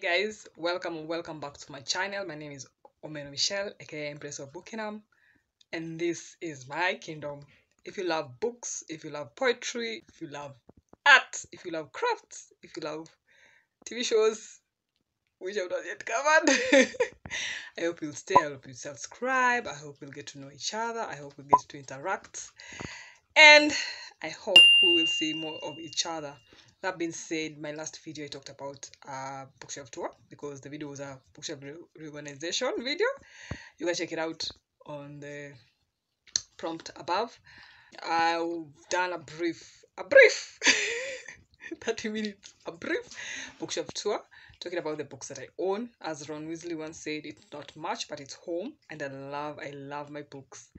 Guys, welcome and welcome back to my channel. My name is Omeno Michelle, aka Empress of Bookingham, and this is my kingdom. If you love books, if you love poetry, if you love art, if you love crafts, if you love TV shows, which I've not yet covered, I hope you'll stay. I hope you subscribe. I hope we'll get to know each other. I hope we get to interact, and I hope we will see more of each other. That being said, my last video I talked about a bookshelf tour because the video was a bookshelf re- reorganization video. You can check it out on the prompt above. I've done a brief, a brief, 30 minutes, a brief bookshelf tour talking about the books that I own. As Ron Weasley once said, it's not much, but it's home, and I love, I love my books.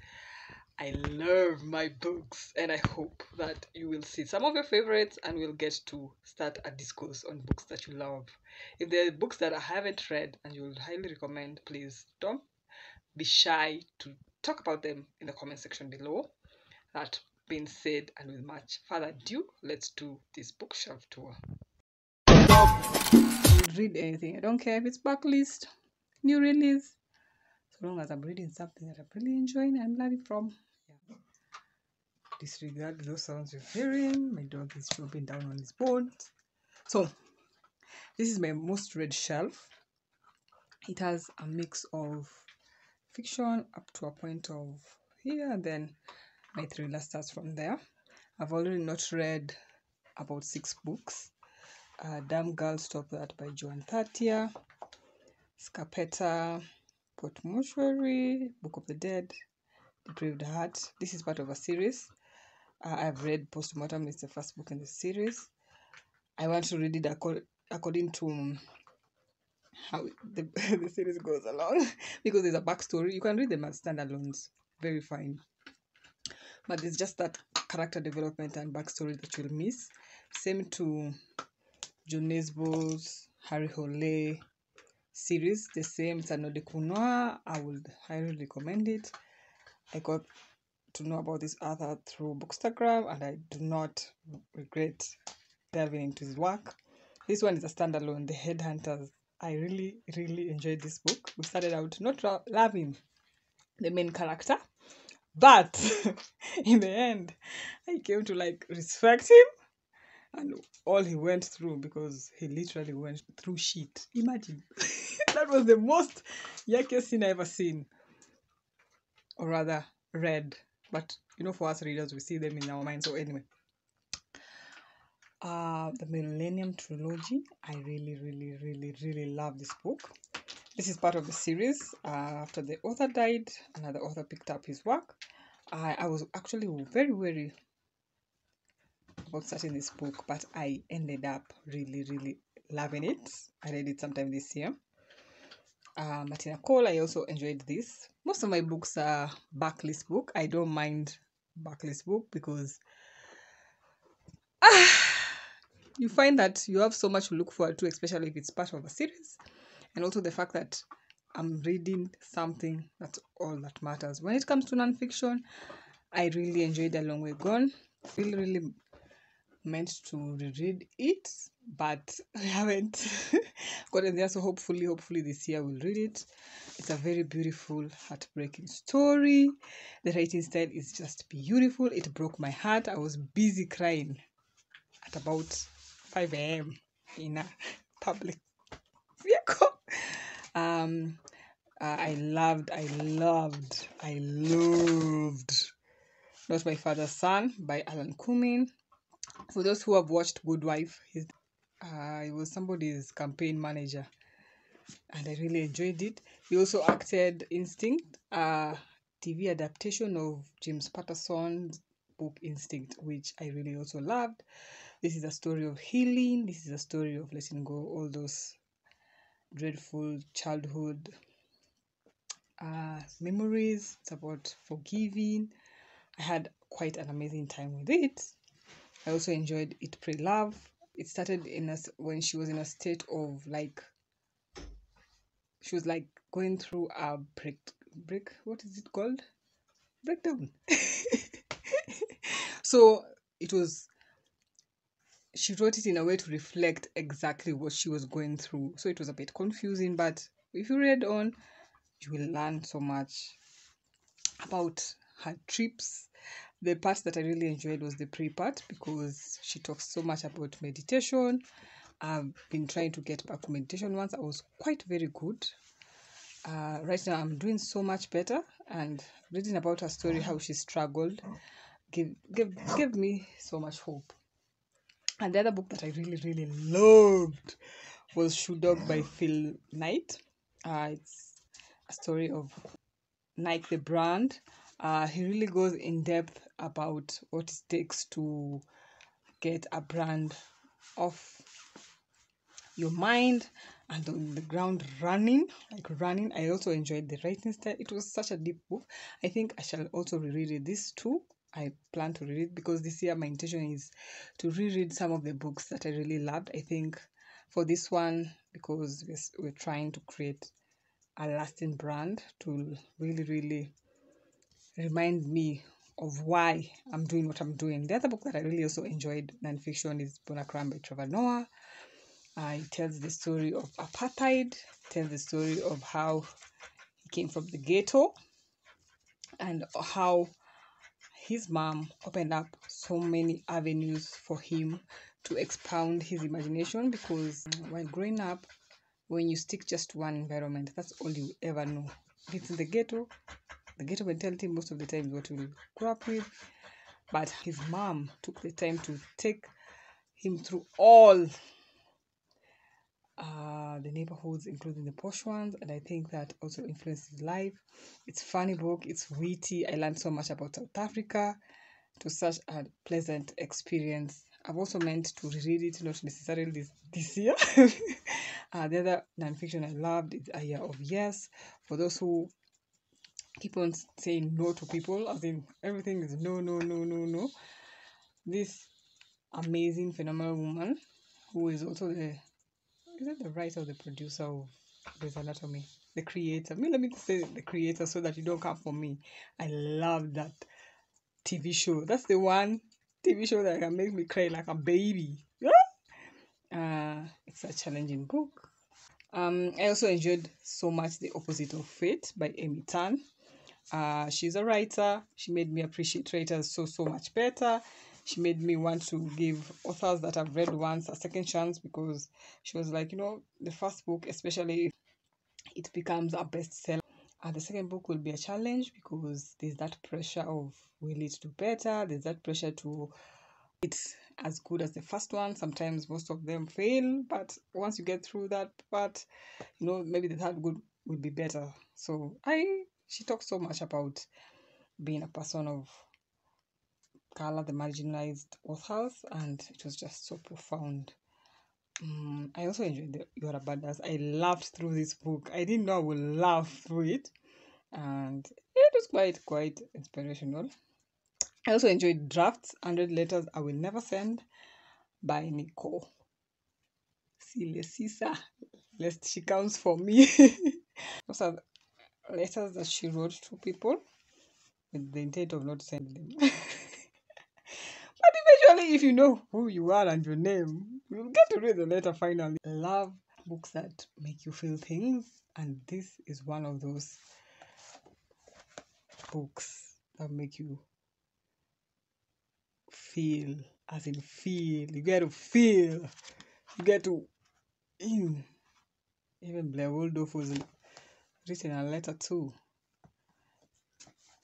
I love my books, and I hope that you will see some of your favorites and we'll get to start a discourse on books that you love. If there are books that I haven't read and you would highly recommend, please don't be shy to talk about them in the comment section below. That being said, and with much further ado, let's do this bookshelf tour. Read anything. I don't care if it's backlist, new release, so long as I'm reading something that I'm really enjoying and learning from. Disregard those sounds you're hearing. My dog is jumping down on his bones. So, this is my most read shelf. It has a mix of fiction up to a point of here, and then my thriller starts from there. I've already not read about six books. Uh, Damn Girl, Stop That by Joan Thatiah, Scarpetta, Port Mortuary, Book of the Dead, Depraved Heart. This is part of a series. Uh, I've read Postmortem, it's the first book in the series. I want to read it acco- according to um, how the, the series goes along because there's a backstory. You can read them as standalones, very fine. But it's just that character development and backstory that you'll miss. Same to John Nesbo's Harry Hole series, the same. It's Nordic noir. I would highly recommend it. I got to know about this author through Bookstagram, and I do not regret delving into his work. This one is a standalone, The Headhunters. I really, really enjoyed this book. We started out not lo- loving the main character, but in the end, I came to like respect him and all he went through because he literally went through shit. Imagine that was the most yucky scene I ever seen, or rather read. But you know, for us readers, we see them in our mind So anyway, uh, the Millennium Trilogy. I really, really, really, really love this book. This is part of the series. Uh, after the author died, another author picked up his work. I, I was actually very, very about starting this book, but I ended up really, really loving it. I read it sometime this year. Uh, Martina Cole, I also enjoyed this. Most of my books are backlist book. I don't mind backlist book because ah, you find that you have so much to look forward to, especially if it's part of a series, and also the fact that I'm reading something that's all that matters. When it comes to nonfiction, I really enjoyed A Long Way Gone. Feel really meant to reread it, but I haven't gotten there. So hopefully, hopefully this year we'll read it. It's a very beautiful, heartbreaking story. The writing style is just beautiful. It broke my heart. I was busy crying at about 5 a.m. in a public vehicle. Um, uh, I loved, I loved, I loved Not My Father's Son by Alan Cumming. For those who have watched Good Wife, uh, he was somebody's campaign manager, and I really enjoyed it. He also acted Instinct, a TV adaptation of James Patterson's book Instinct, which I really also loved. This is a story of healing. This is a story of letting go all those dreadful childhood uh, memories. It's about forgiving. I had quite an amazing time with it. I also enjoyed Eat Pray Love. It started in us when she was in a state of like she was like going through a break break what is it called breakdown. so it was she wrote it in a way to reflect exactly what she was going through. So it was a bit confusing, but if you read on, you will learn so much about her trips. The part that I really enjoyed was the pray part because she talks so much about meditation. I've been trying to get back to meditation once. I was quite very good. Uh, right now, I'm doing so much better, and reading about her story, how she struggled, gave, give give me so much hope. And the other book that I really really loved was Shoe Dog by Phil Knight. Uh, it's a story of Nike the brand. Uh, he really goes in depth about what it takes to get a brand off your mind and on the ground running like running. I also enjoyed the writing style. It was such a deep book. I think i shall also reread this too. I plan to read it because this year my intention is to reread some of the books that i really loved. I think for this one because we're trying to create a lasting brand to really really remind me of why i'm doing what i'm doing the other book that i really also enjoyed nonfiction is Born a Crime by trevor noah uh, it tells the story of apartheid, tells the story of how he came from the ghetto and how his mom opened up so many avenues for him to expound his imagination because while growing up, when you stick just to one environment, that's all you ever know. If it's in the ghetto, the ghetto mentality most of the time is what you'll grow up with. But his mom took the time to take him through all uh, the neighborhoods, including the posh ones, and I think that also influenced his life. It's funny book. It's witty. I learned so much about South Africa. It was such a pleasant experience. I've also meant to read it, not necessarily this, this year. uh, the other nonfiction I loved is A Year of Yes. For those who keep on saying no to people, I think everything is no, no, no, no, no. This amazing, phenomenal woman who is also the is it the writer or the producer of Grey's Anatomy? The creator. I mean, let me say the creator so that you don't come for me. I love that TV show. That's the one TV show that can make me cry like a baby. Yeah. Uh, it's a challenging book. Um, I also enjoyed so much The Opposite of Fate by Amy Tan. Uh, she's a writer. She made me appreciate writers so, so much better she made me want to give authors that I've read once a second chance because she was like, you know, the first book, especially it becomes a bestseller. And the second book will be a challenge because there's that pressure of will it do better? There's that pressure to it's as good as the first one. Sometimes most of them fail, but once you get through that part, you know, maybe the third good will be better. So I she talks so much about being a person of color, the marginalized authors, and it was just so profound. Um, I also enjoyed the You're Badass. I laughed through this book. I didn't know I would laugh through it, and it was quite quite inspirational. I also enjoyed Drafts, 100 Letters I Will Never Send by Nicole Silesisa, lest she counts for me. Those are letters that she wrote to people with the intent of not sending them. But eventually, if you know who you are and your name, you'll get to read the letter finally. Love books that make you feel things, and this is one of those books that make you feel, as in feel. You get to feel. You get to in. Even Blair Waldorf was written a letter to.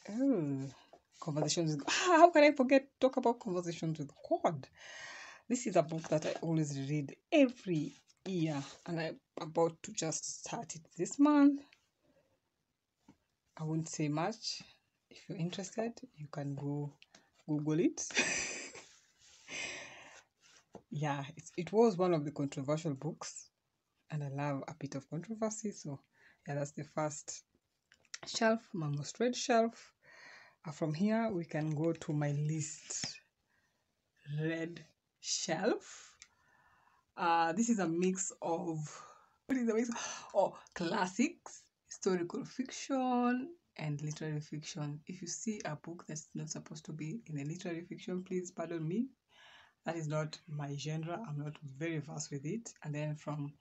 Oh conversations with ah, how can I forget talk about conversations with God? This is a book that I always read every year, and I'm about to just start it this month. I won't say much. If you're interested, you can go Google it. yeah, it, it was one of the controversial books, and I love a bit of controversy. So, yeah, that's the first shelf, my most read shelf. Uh, from here, we can go to my list. Red shelf. Uh, this is a mix of what is a mix? Oh, classics, historical fiction, and literary fiction. If you see a book that's not supposed to be in a literary fiction, please pardon me. that is not my genre. I'm not very fast with it. And then from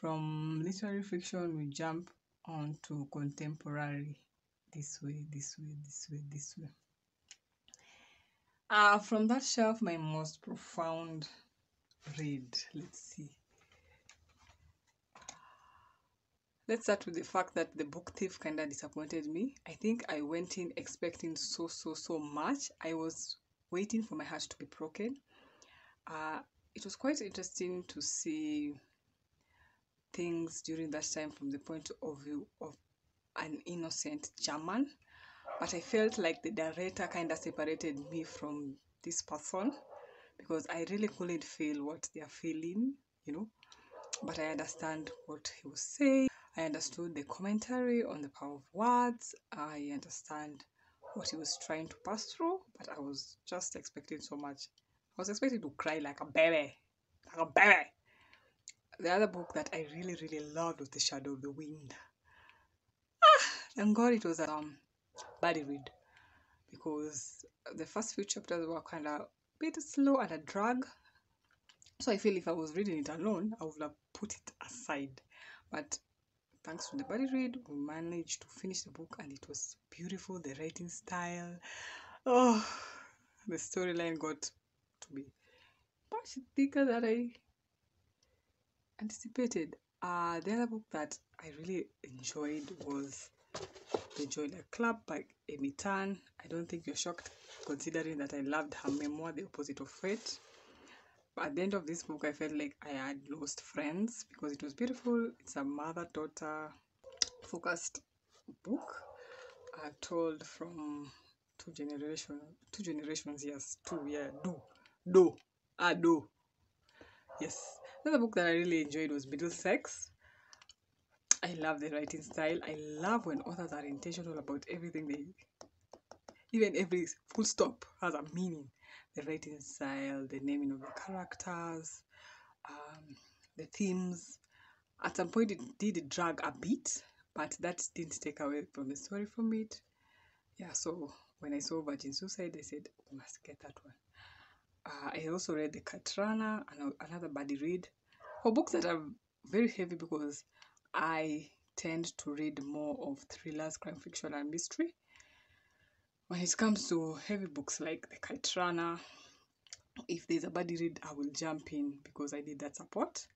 from literary fiction, we jump on to contemporary. This way, this way, this way, this way. Uh, from that shelf, my most profound read. Let's see. Let's start with the fact that the book thief kind of disappointed me. I think I went in expecting so, so, so much. I was waiting for my heart to be broken. Uh, it was quite interesting to see things during that time from the point of view of an innocent German. But I felt like the director kind of separated me from this person because I really couldn't feel what they are feeling, you know. But I understand what he was saying. I understood the commentary on the power of words. I understand what he was trying to pass through, but I was just expecting so much. I was expecting to cry like a baby, like a baby. The other book that I really, really loved was The Shadow of the Wind. Ah, thank God it was a um, buddy read because the first few chapters were kind of a bit slow and a drag. So I feel if I was reading it alone, I would have put it aside. But thanks to the buddy read, we managed to finish the book and it was beautiful. The writing style, oh, the storyline got to be much thicker than I anticipated. Uh, the other book that I really enjoyed was The Joy Luck Club by Amy Tan. I don't think you're shocked considering that I loved her memoir, The Opposite of Fate. But at the end of this book, I felt like I had lost friends because it was beautiful. It's a mother daughter focused book uh, told from two generations. Two generations, yes, two, yeah, do, do, ah, do. Yes, another book that I really enjoyed was Middlesex. I love the writing style. I love when authors are intentional about everything they, even every full stop has a meaning. The writing style, the naming of the characters, um, the themes. At some point, it did drag a bit, but that didn't take away from the story from it. Yeah, so when I saw Virgin Suicide, I said, we must get that one. Uh, I also read The Kite Runner, another buddy read. For books that are very heavy because I tend to read more of thrillers, crime fiction, and mystery. When it comes to heavy books like The Kite Runner, if there's a buddy read, I will jump in because I need that support.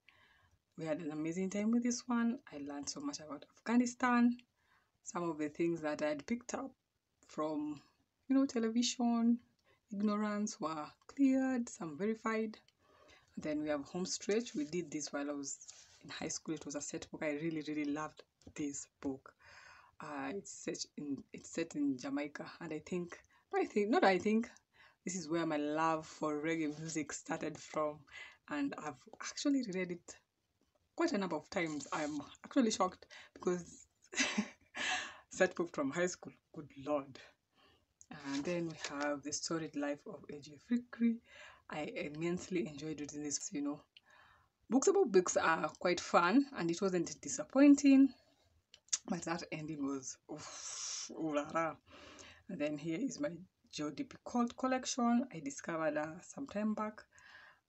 We had an amazing time with this one. I learned so much about Afghanistan, some of the things that I had picked up from, you know, television, ignorance were cleared, some verified. Then we have home stretch. We did this while I was in high school. It was a set book. I really, really loved this book. Uh, it's set in it's set in Jamaica, and I think I think not I think this is where my love for reggae music started from, and I've actually read it quite a number of times. I'm actually shocked because set book from high school. Good lord. And then we have the storied life of A.J. Fikry. I immensely enjoyed reading this, you know. Books about books are quite fun and it wasn't disappointing. But that ending was oof, ooh la la. And then here is my Jodi Picoult collection. I discovered uh, some time back.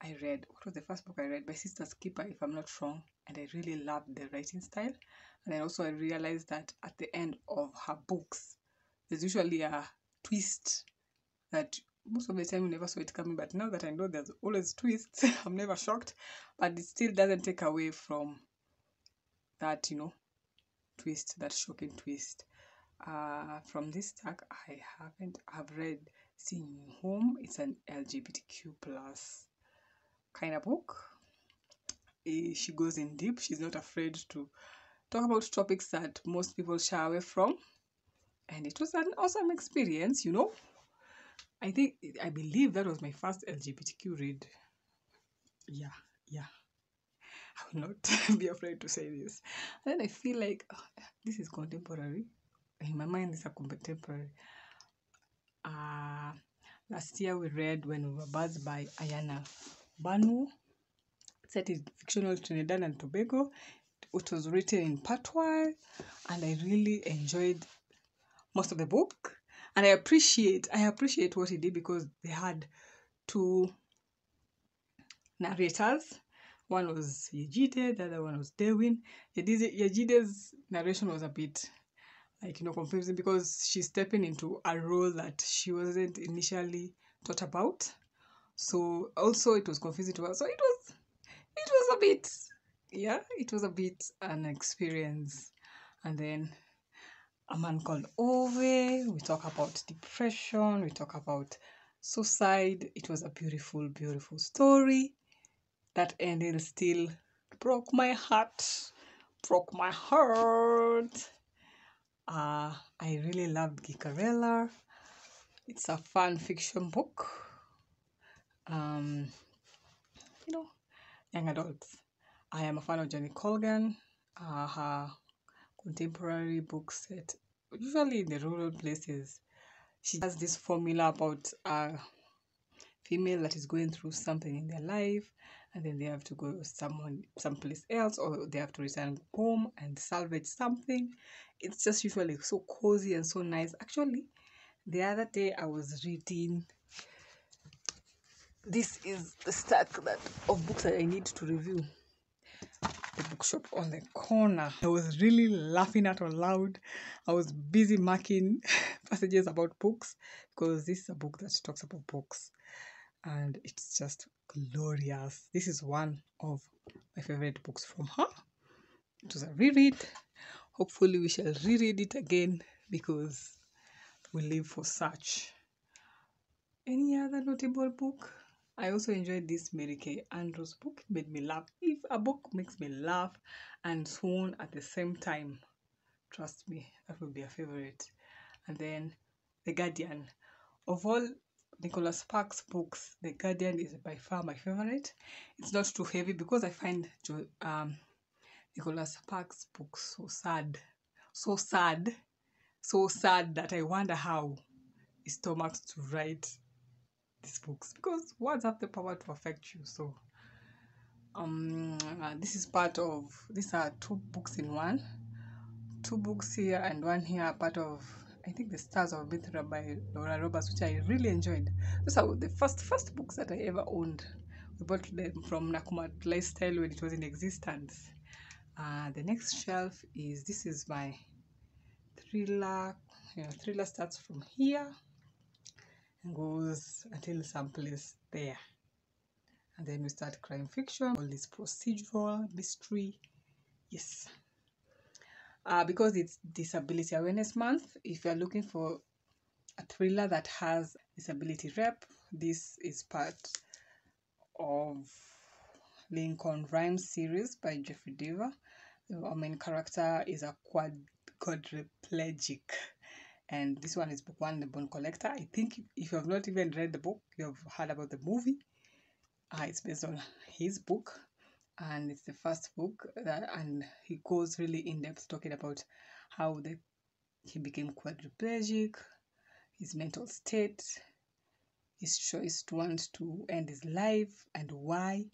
I read, what was the first book I read? My Sister's Keeper, if I'm not wrong. And I really loved the writing style. And then also I realized that at the end of her books, there's usually a twist that most of the time you never saw it coming but now that i know there's always twists i'm never shocked. But it still doesn't take away from that you know twist that shocking twist. Uh from this stack i haven't i've read seeing home. It's an lgbtq plus kind of book. Eh, she goes in deep. She's not afraid to talk about topics that most people shy away from and it was an awesome experience you know? I think i believe that was my first lgbtq read. Yeah yeah. I will not be afraid to say this. And then i feel like oh, this is contemporary. In my mind it's a contemporary. Uh last year we read when we were birds by Ayanna Banwo. Set in fictional trinidad and tobago. It was written in patois and i really enjoyed most of the book and i appreciate i appreciate what he did because they had two narrators. One was Yejide, the other one was Dewin. Yejide- Yejide's narration was a bit like you know confusing because she's stepping into a role that she wasn't initially taught about. So also it was confusing to her. So it was it was a bit yeah, it was a bit an experience. And then a man called Ove. We talk about depression. We talk about suicide. It was a beautiful, beautiful story. That ending still broke my heart. Broke my heart. Uh, I really loved Geekerella. It's a fun fiction book. Um, you know, young adults. I am a fan of Jenny Colgan. Uh, her contemporary book set, usually in the rural places, she has this formula about a female that is going through something in their life, and then they have to go someone someplace else, or they have to return home and salvage something. It's just usually so cozy and so nice. Actually, the other day I was reading. This is the stack that of books that I need to review the bookshop on the corner. I was really laughing out loud. I was busy marking passages about books because this is a book that talks about books and it's just glorious. This is one of my favorite books from her. It was a reread. Hopefully, we shall reread it again because we live for such. Any other notable book? I also enjoyed this Mary Kay Andrews book. It made me laugh. If a book makes me laugh and swoon at the same time, trust me, that will be a favorite. And then The Guardian. Of all Nicholas Sparks books, The Guardian is by far my favorite. It's not too heavy because I find um, Nicholas Sparks books so sad, so sad, so sad that I wonder how his stomach to write these books because words have the power to affect you. So, um, uh, this is part of these are two books in one, two books here and one here, are part of I think the Stars of Mithra by Nora Roberts, which I really enjoyed. Those are the first first books that I ever owned. We bought them from Nakumatt Lifestyle when it was in existence. Uh, the next shelf is this is my thriller. Thriller starts from here goes until someplace there. And then we start crime fiction, all this procedural mystery. Yes. Uh, because it's Disability Awareness Month, if you're looking for a thriller that has disability rep, this is part of Lincoln Rhyme's series by Jeffrey Deaver. Our main character is a quad quadriplegic and this one is book one the bone collector. I think if you have not even read the book you have heard about the movie. Uh, it's based on his book and it's the first book that and he goes really in depth talking about how the he became quadriplegic his mental state his choice to want to end his life and why.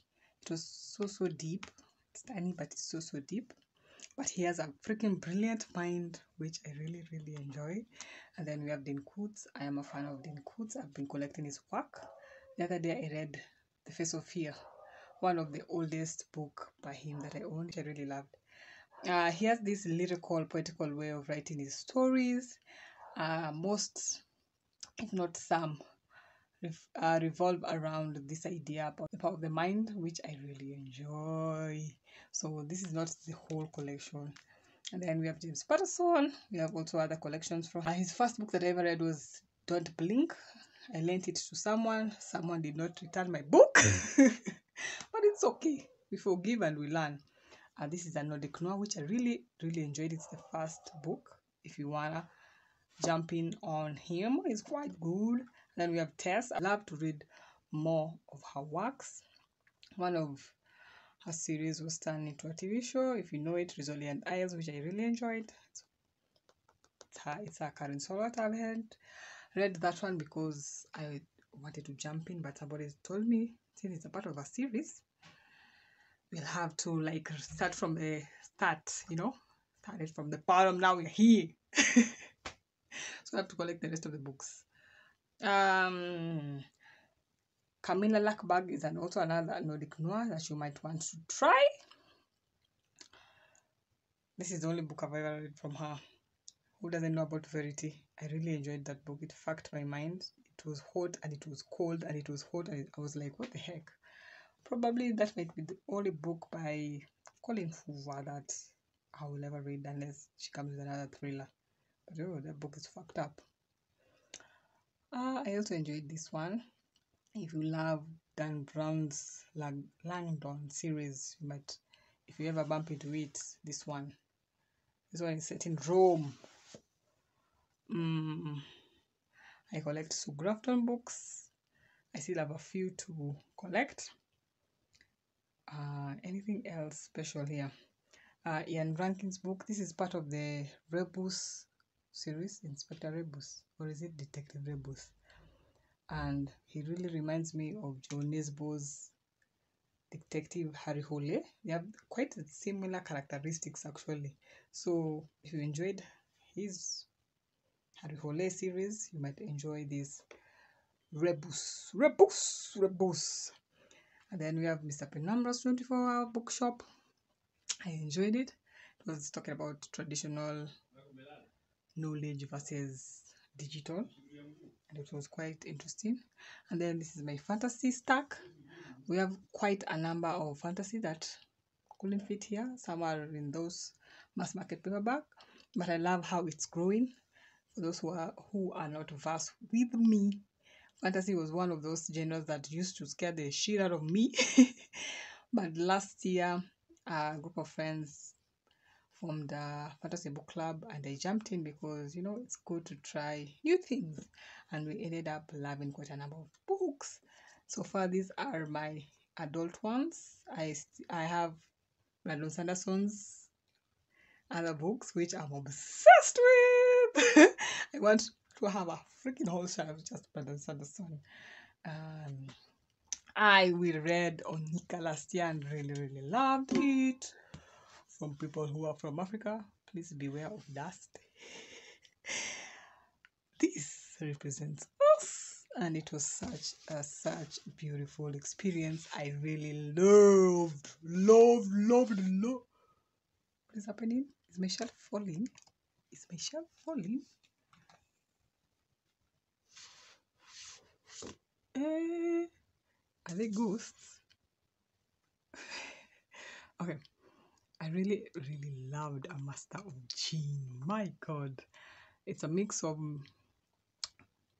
It was so so deep. It's tiny but it's so so deep but he has a freaking brilliant mind which i really really enjoy and then we have Dean Koontz. I am a fan of Dean Koontz. I've been collecting his work. The other day I read The Face of Fear, one of the oldest book by him that I own, I really loved. Uh, he has this lyrical, poetical way of writing his stories. Uh, most, if not some, uh, revolve around this idea about the power of the mind, which I really enjoy. So this is not the whole collection. And then we have James Patterson. We have also other collections from his first book that I ever read was Don't Blink. I lent it to someone. Someone did not return my book, but it's okay. We forgive and we learn. Uh, this is a Nordic noir, which I really, really enjoyed. It's the first book. If you wanna jump in on him, it's quite good. Then we have Tess. I love to read more of her works. One of her series was turned into a TV show. If you know it, Rizzoli and Isles, which I really enjoyed. It's, it's her, it's her current solo that I've had. Read that one because I wanted to jump in, but somebody told me since it's a part of a series, we'll have to like start from the start, you know, started from the bottom. Now we're here, so I have to collect the rest of the books. Um, Camilla Lackberg is an, also another Nordic noir that you might want to try. This is the only book I've ever read from her. Who doesn't know about Verity? I really enjoyed that book. It fucked my mind. It was hot and it was cold and it was hot and I was like, what the heck? Probably that might be the only book by Colleen Hoover that I will ever read unless she comes with another thriller. But oh, that book is fucked up. Uh, I also enjoyed this one. If you love Dan Brown's Lang- Langdon series, might, if you ever bump into it, this one. This one is set in Rome. Mm. I collect Sue Grafton books. I still have a few to collect. Uh, anything else special here? Uh, Ian Rankin's book. This is part of the Rebus series, Inspector Rebus, or is it Detective Rebus? And he really reminds me of John Nesbo's detective Harry Hole. They have quite similar characteristics actually. So if you enjoyed his Harry Hole series, you might enjoy this Rebus, Rebus, Rebus. And then we have Mr. Penumbra's 24 hour bookshop. I enjoyed it. It was talking about traditional knowledge versus digital, and it was quite interesting. And then this is my fantasy stack. We have quite a number of fantasy that couldn't fit here. Some are in those mass market paperback, but I love how it's growing. For those who are who are not versed with me, fantasy was one of those genres that used to scare the shit out of me. but last year, a group of friends formed the fantasy book club and I jumped in because you know it's good to try new things and we ended up loving quite a number of books. So far these are my adult ones. I I have Brandon Sanderson's other books which I'm obsessed with. I want to have a freaking whole shelf just Brandon Sanderson. Um, I we read Onika last year and really really loved it from people who are from Africa, please beware of dust. this represents us, and it was such a such beautiful experience. I really loved, loved, loved, loved. What is happening? Is my shelf falling? Is my shelf falling? Eh, are they ghosts? okay. I really, really loved A Master of Djinn. My God. It's a mix of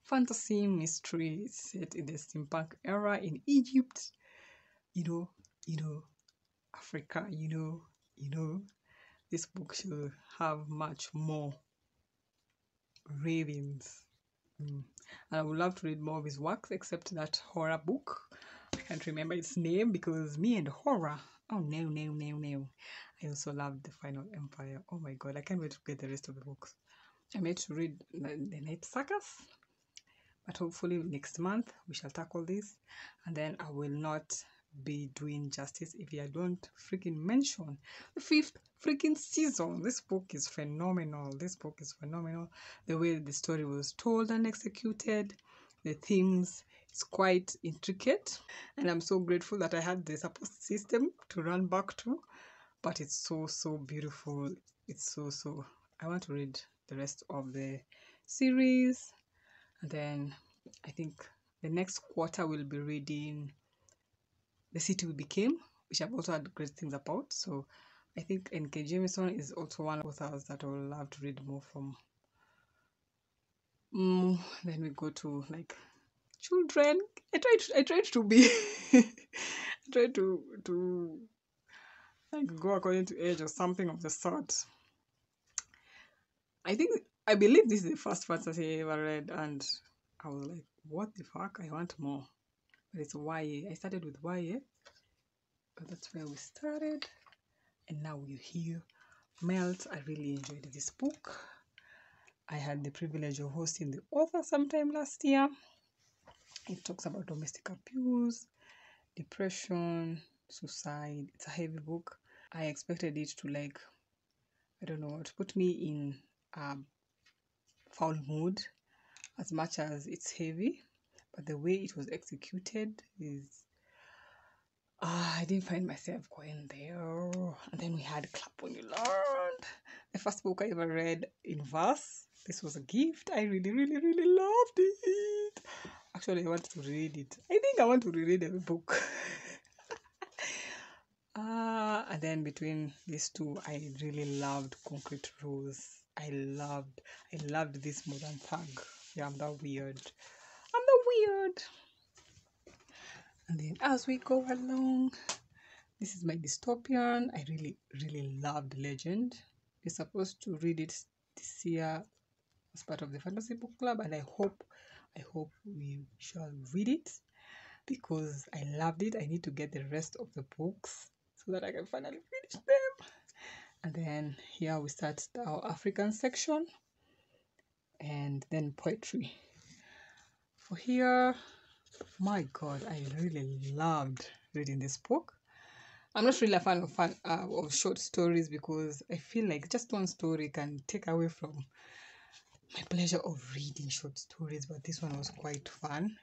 fantasy, mystery, set in the steampunk era in Egypt, you know, you know, Africa, you know, you know. This book should have much more ravings. Mm. And I would love to read more of his works, except that horror book. I can't remember its name because me and horror. Oh no, no, no, no. I also love The Final Empire. Oh my god, I can't wait to get the rest of the books. I'm made to read The the Night Circus, but hopefully next month we shall tackle this, and then I will not be doing justice if I don't freaking mention the fifth freaking season. This book is phenomenal. This book is phenomenal. The way the story was told and executed, the themes, it's quite intricate, and I'm so grateful that I had the support system to run back to. But it's so so beautiful. It's so so. I want to read the rest of the series, and then I think the next quarter we'll be reading the city we became, which I've also heard great things about. So I think N.K. Jemisin is also one authors that I would love to read more from. Mm, then we go to like children. I tried. I tried to be. I tried to to like go according to age or something of the sort. I think I believe this is the first fantasy I ever read, and I was like, "What the fuck? I want more." But it's YA. I started with YA, but that's where we started, and now we're here. Melt. I really enjoyed this book. I had the privilege of hosting the author sometime last year. It talks about domestic abuse, depression, suicide. It's a heavy book. I expected it to like, I don't know, to put me in a foul mood as much as it's heavy. but the way it was executed is ah, I didn't find myself going there. And then we had Clap When You Land, the first book I ever read in verse. This was a gift. I really, really, really loved it. Actually, I want to read it. I think I want to reread every book. Ah, and then between these two, I really loved Concrete Rose. I loved, I loved this modern thug. Yeah, I'm that weird. I'm that weird. And then as we go along, this is my dystopian. I really, really loved Legend. You're supposed to read it this year as part of the fantasy book club, and I hope, I hope we shall read it because I loved it. I need to get the rest of the books so that I can finally finish them. And then here we start our African section and then poetry. For here, my God, I really loved reading this book. I'm not really a fan of fan uh, of short stories because I feel like just one story can take away from my pleasure of reading short stories. But this one was quite fun.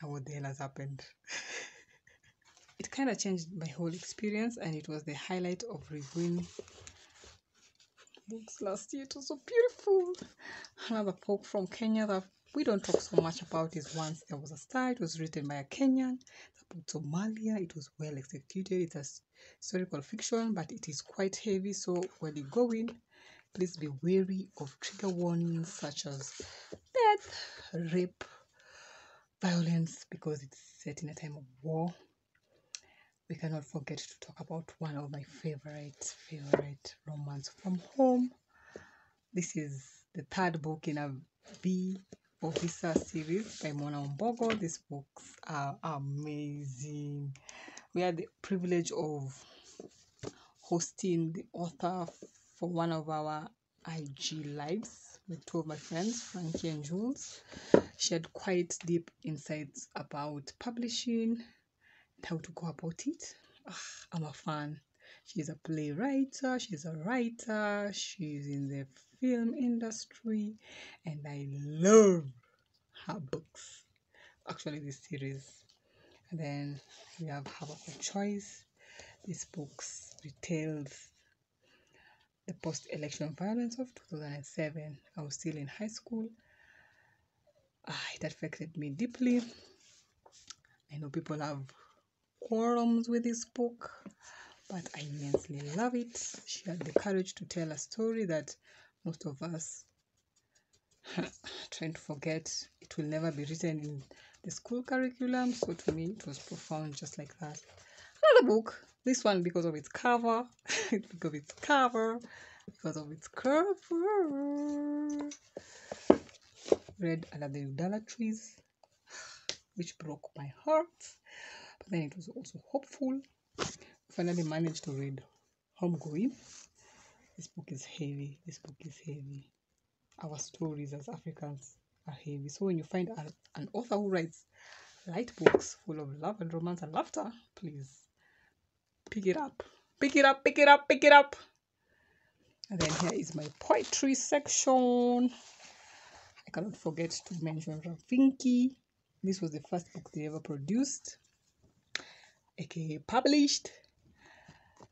And what the hell has happened? it kind of changed my whole experience, and it was the highlight of reviewing books last year. It was so beautiful. Another book from Kenya that we don't talk so much about is Once There Was a Star. It was written by a Kenyan. About Somalia. It was well executed. It's a historical fiction, but it is quite heavy. So when you go in, please be wary of trigger warnings such as death, rape, violence, because it's set in a time of war. We cannot forget to talk about one of my favorite, favorite romance from home. This is the third book in a for Visa series by Mona Umbogo. These books are amazing. We had the privilege of hosting the author for one of our IG lives with two of my friends, Frankie and Jules. She had quite deep insights about publishing and how to go about it. Ah, I'm a fan. She's a playwright, she's a writer, she's in the film industry, and I love her books. Actually, this series. And then we have of Choice. This books retells the post-election violence of 2007. I was still in high school. Ah, it affected me deeply. I know people have quarrels with this book, but I immensely love it. She had the courage to tell a story that most of us trying to forget. It will never be written in the school curriculum. So to me, it was profound, just like that. Another book. This one because of its cover, because of its cover, because of its cover. Read Under the Udala Trees, which broke my heart, but then it was also hopeful. Finally managed to read Homegoing. This book is heavy. This book is heavy. Our stories as Africans are heavy. So when you find a, an author who writes light books full of love and romance and laughter, please pick it up. Pick it up, pick it up, pick it up. And then here is my poetry section. I cannot forget to mention Ravinki. This was the first book they ever produced, aka published.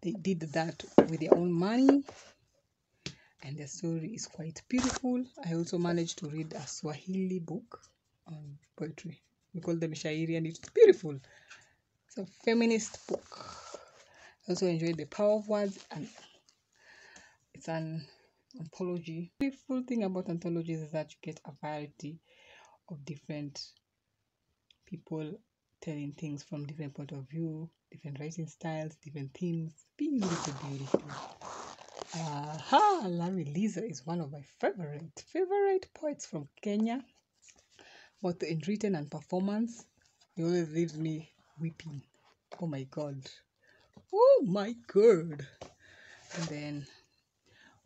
They did that with their own money, and the story is quite beautiful. I also managed to read a Swahili book on poetry. We call them Shairi, and it's beautiful. It's a feminist book. Also enjoyed The Power of Words, and it's an anthology. The beautiful thing about anthologies is that you get a variety of different people telling things from different point of view, different writing styles, different themes. Beautiful, beautiful. Aha, Larry Lisa is one of my favorite, favorite poets from Kenya, both in written and performance. He always leaves me weeping. Oh my god. Oh my god. And then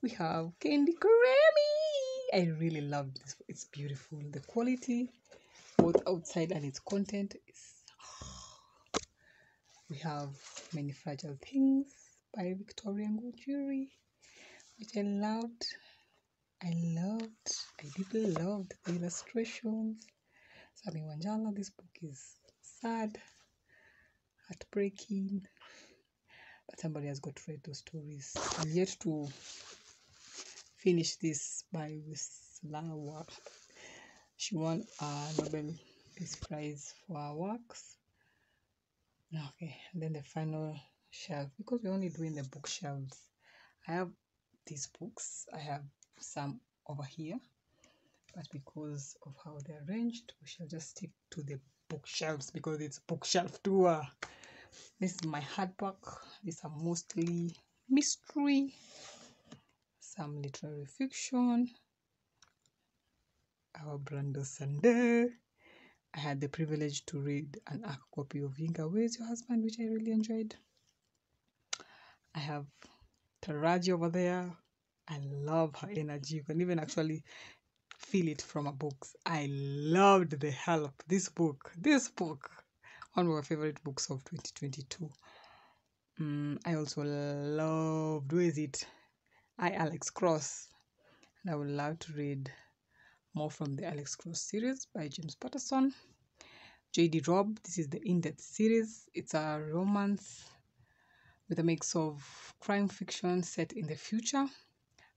we have Candy Karemi. I really love this. It's beautiful. The quality, both outside and its content, is. We have Many Fragile Things by Victoria Ngujiri, which I loved. I loved. I deeply loved the illustrations. Sami Wanjala. This book is sad, heartbreaking, but somebody has got to read those stories. I'm yet to finish this by Wislawa. She won a Nobel Peace Prize for her works. Okay, and then the final shelf because we're only doing the bookshelves. I have these books. I have some over here, but because of how they're arranged, we shall just stick to the bookshelves because it's bookshelf tour. This is my hardback. These are mostly mystery, some literary fiction. Our Brando Sunday. I had the privilege to read an ARC copy of Yinka Where's Your Husband, which I really enjoyed. I have Taraji over there. I love her energy. You can even actually feel it from her books. I loved the help. This book, this book, one of my favorite books of 2022. Mm, I also loved, who is it? I, Alex Cross. And I would love to read more from the Alex Cross series by James Patterson. J.D. Robb, this is the In Death series. It's a romance with a mix of crime fiction set in the future.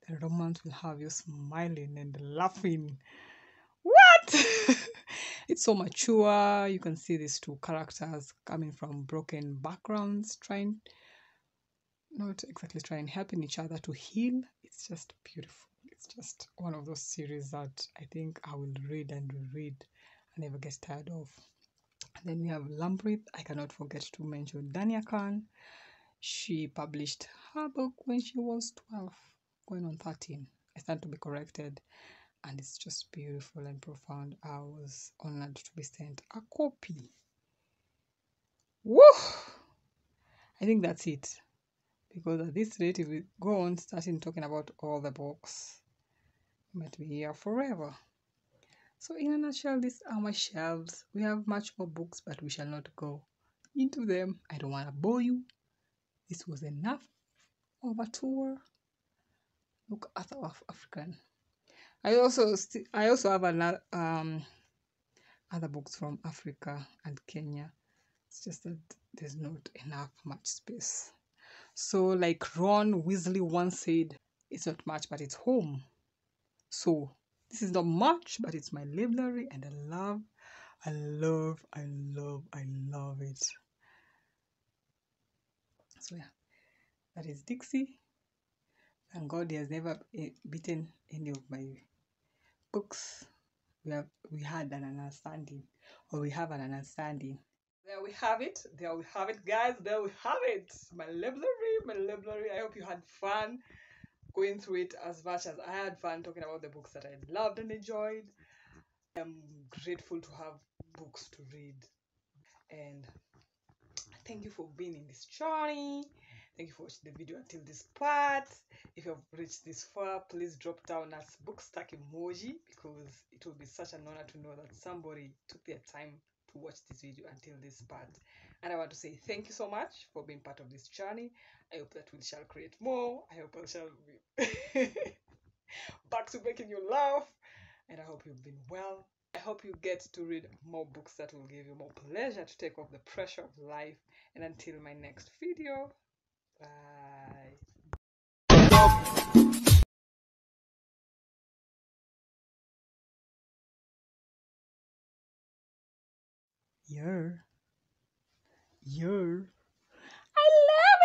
The romance will have you smiling and laughing. What? it's so mature. You can see these two characters coming from broken backgrounds, trying not exactly trying helping each other to heal. It's just beautiful. It's just one of those series that I think I will read and reread and never get tired of. And then we have Lamprith. I cannot forget to mention Dania Khan. She published her book when she was 12, going on 13. I stand to be corrected. And it's just beautiful and profound. I was honored to be sent a copy. Woo! I think that's it. Because at this rate, if we go on starting talking about all the books, we might be here forever. So, in a nutshell, these are my shelves. We have much more books, but we shall not go into them. I don't want to bore you. This was enough of a tour. Look at the African. I also st- I also have another um other books from Africa and Kenya. It's just that there's not enough much space. So, like Ron Weasley once said, it's not much, but it's home. So, this is not much, but it's my library, and I love, I love, I love, I love it. So, yeah, that is Dixie. Thank God he has never eh, beaten any of my books. We have we had an understanding, or we have an understanding. There we have it. There we have it, guys. There we have it. My library, my library. I hope you had fun going through it as much as I had fun talking about the books that I loved and enjoyed. I'm grateful to have books to read. And thank you for being in this journey. Thank you for watching the video until this part. If you have reached this far, please drop down as book stack emoji because it will be such an honor to know that somebody took their time to watch this video until this part. And I want to say thank you so much for being part of this journey. I hope that we shall create more. I hope I shall be back to making you laugh. And I hope you've been well. I hope you get to read more books that will give you more pleasure to take off the pressure of life. And until my next video, bye. Yer. Yer. I love